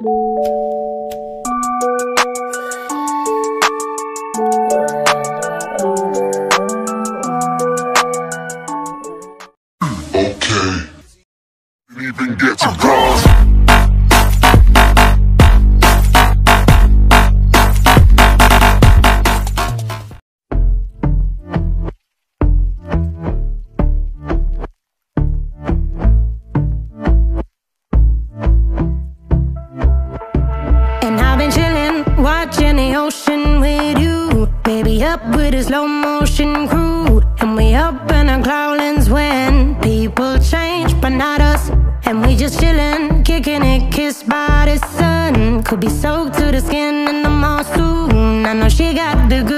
Música been chilling, watching the ocean with you. Baby, up with a slow motion crew. And we up in our cloudlands when people change, but not us. And we just chilling, kicking it, kissed by the sun. Could be soaked to the skin in the mall soon. I know she got the good.